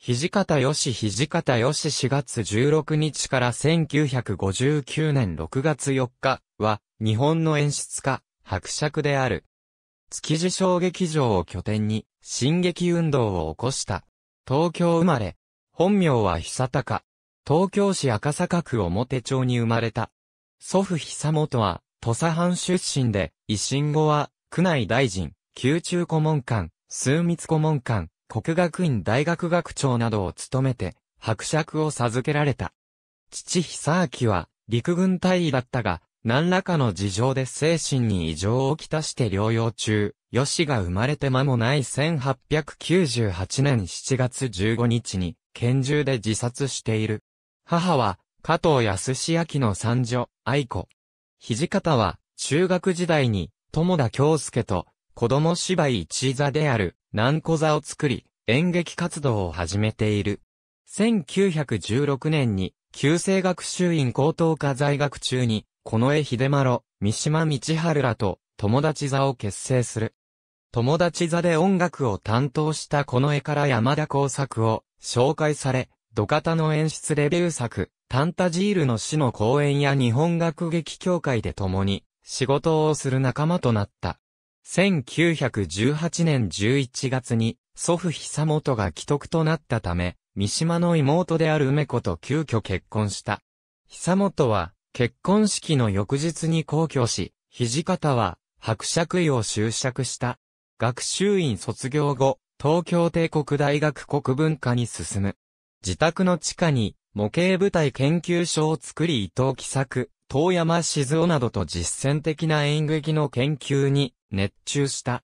土方よし土方よし4月16日から1959年6月4日は、日本の演出家、伯爵である。築地小劇場を拠点に、新劇運動を起こした。東京生まれ。本名は久高。東京市赤坂区表町に生まれた。祖父久本は、土佐藩出身で、維新後は、区内大臣、宮中顧問官、枢密顧問官、国学院大学学長などを務めて、伯爵を授けられた。父久明は、陸軍隊員だったが、何らかの事情で精神に異常をきたして療養中、吉が生まれて間もない1898年7月15日に、拳銃で自殺している。母は、加藤康明の三女、愛子。土方は、中学時代に、友田京介と、子供芝居一座である、南小座を作り、演劇活動を始めている。1916年に、旧制学習院高等科在学中に、近衛秀丸、三島道春らと、友達座を結成する。友達座で音楽を担当した近衛から山田工作を紹介され、土方の演出レビュー作、タンタジールの死の公演や日本学劇協会で共に仕事をする仲間となった。1918年11月に祖父久本が既得となったため、三島の妹である梅子と急遽結婚した。久本は結婚式の翌日に公居し、土方は伯爵位を修釈した。学習院卒業後、東京帝国大学国文化に進む。自宅の地下に模型舞台研究所を作り伊藤喜作、遠山静雄などと実践的な演劇の研究に熱中した。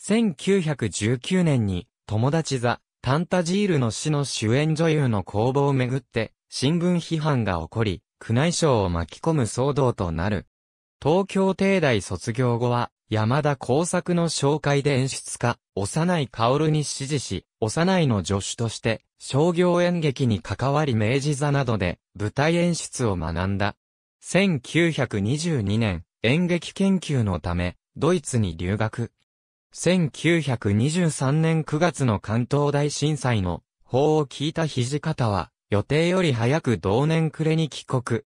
1919年に友達座、タンタジールの死の主演女優の公募をめぐって新聞批判が起こり、宮内省を巻き込む騒動となる。東京帝大卒業後は山田工作の紹介で演出家、幼い薫に指示し、幼いの助手として商業演劇に関わり明治座などで舞台演出を学んだ。1922年、演劇研究のため、ドイツに留学。1923年9月の関東大震災の法を聞いた土方は、予定より早く同年暮れに帰国。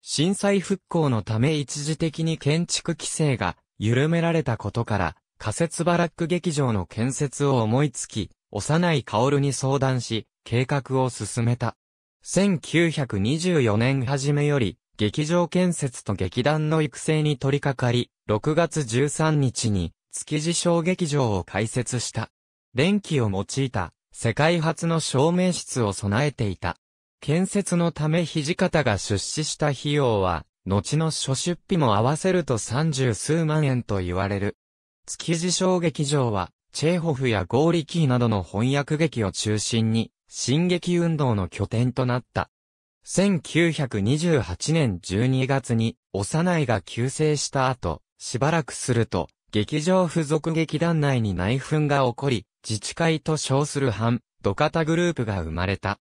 震災復興のため一時的に建築規制が緩められたことから、仮設バラック劇場の建設を思いつき、幼い薫に相談し、計画を進めた。1924年初めより、劇場建設と劇団の育成に取り掛かり、6月13日に築地小劇場を開設した。電気を用いた世界初の照明室を備えていた。建設のため土方が出資した費用は、後の諸出費も合わせると三十数万円と言われる。築地小劇場は、チェーホフやゴーリキーなどの翻訳劇を中心に、新劇運動の拠点となった。1928年12月に、幼いが急逝した後、しばらくすると、劇場付属劇団内に内紛が起こり、自治会と称する反、土方グループが生まれた。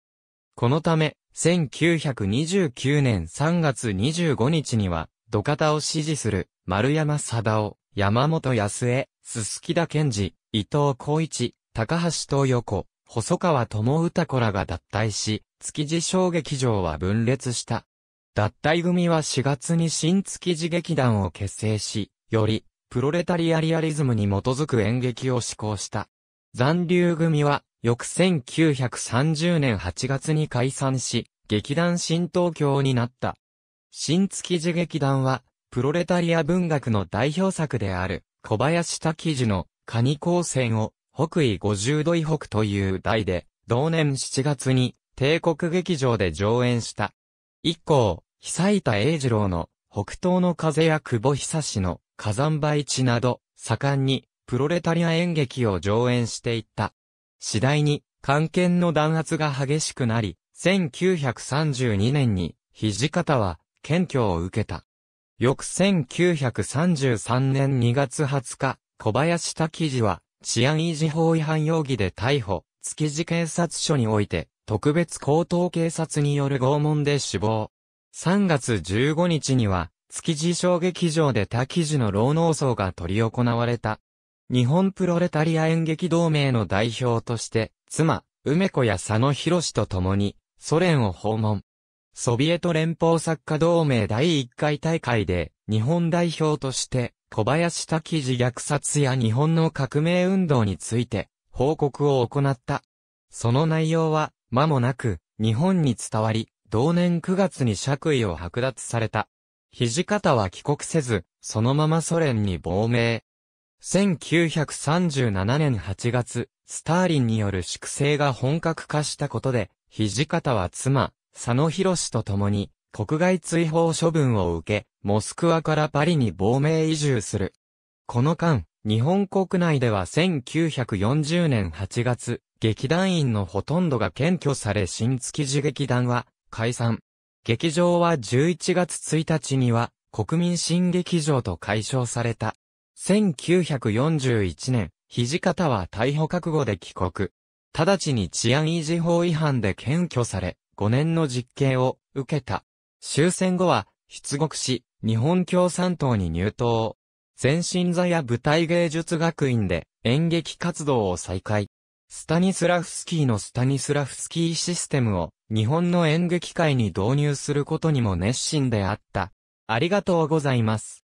このため、1929年3月25日には、土方を支持する、丸山貞夫、山本康江、鈴木田健二、伊藤光一、高橋東横、細川智歌子らが脱退し、築地小劇場は分裂した。脱退組は4月に新築地劇団を結成し、より、プロレタリアリアリズムに基づく演劇を施行した。残留組は、翌1930年8月に解散し、劇団新東京になった。新築地劇団は、プロレタリア文学の代表作である、小林滝樹の、カニ光線を、北緯50度以北という題で、同年7月に、帝国劇場で上演した。以降、久板英二郎の北東の風や久保久志の火山灰地など、盛んにプロレタリア演劇を上演していった。次第に、関係の弾圧が激しくなり、1932年に、土方は、検挙を受けた。翌1933年2月20日、小林滝次は、治安維持法違反容疑で逮捕、築地警察署において、特別高等警察による拷問で死亡。3月15日には、築地小劇場で滝地の労農葬が取り行われた。日本プロレタリア演劇同盟の代表として、妻、梅子や佐野博と共に、ソ連を訪問。ソビエト連邦サッカー同盟第1回大会で、日本代表として、小林滝自虐殺や日本の革命運動について、報告を行った。その内容は、間もなく、日本に伝わり、同年9月に爵位を剥奪された。土方は帰国せず、そのままソ連に亡命。1937年8月、スターリンによる粛清が本格化したことで、土方は妻、佐野博士と共に、国外追放処分を受け、モスクワからパリに亡命移住する。この間、日本国内では1940年8月、劇団員のほとんどが検挙され新築地劇団は解散。劇場は11月1日には国民新劇場と解消された。1941年、土方は逮捕覚悟で帰国。直ちに治安維持法違反で検挙され、5年の実刑を受けた。終戦後は、出国し、日本共産党に入党。全身座や舞台芸術学院で演劇活動を再開。スタニスラフスキーのスタニスラフスキーシステムを日本の演劇界に導入することにも熱心であった。ありがとうございます。